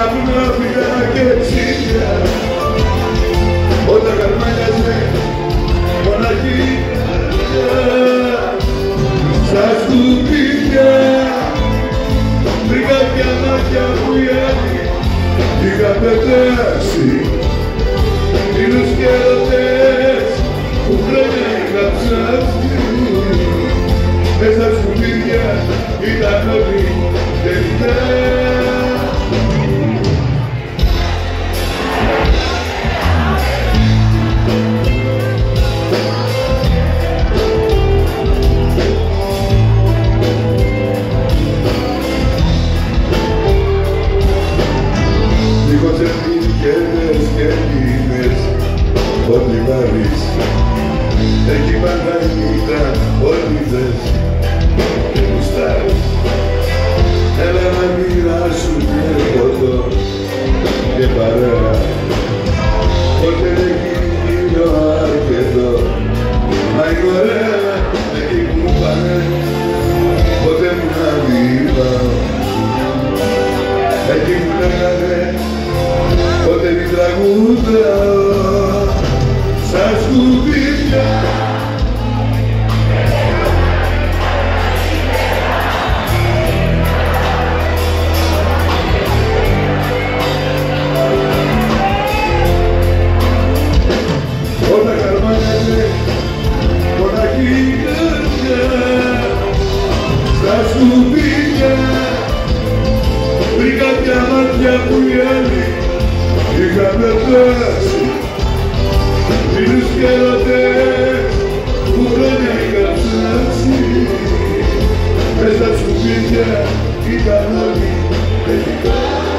καπνά πήγα και ξύπια όταν καρμάνιαζε μοναχή στα σκουπίδια βρήκα πια μάτια που οι άλλοι είχα πετάξει φίλους και ερωτές που χρόνια είχα ψάξει. Μες στα σκουπίδια ήταν όλοι τελικά ευθύνες και ευθύνες Ό,τι βάλεις Εκεί πάντα ήταν ό,τι θες Και γουστάρεις Έλα να μοιράσουμε ποτό Και παρέα. Ποτέ δεν γίνει αρκετό Μα είναι ωραία εκεί που μου πάνε Ποτέ μου να δίπαω εκεί που λέγανε ότι μη τραγούδαω σαν σκουπίδια. Όταν καρμάνιαζε μοναχή η καρδιά στα σκουπίδια φίλους και ερωτές που χρόνια είχα ψάξει μες στα σκουπίδια ήταν όλοι τελικά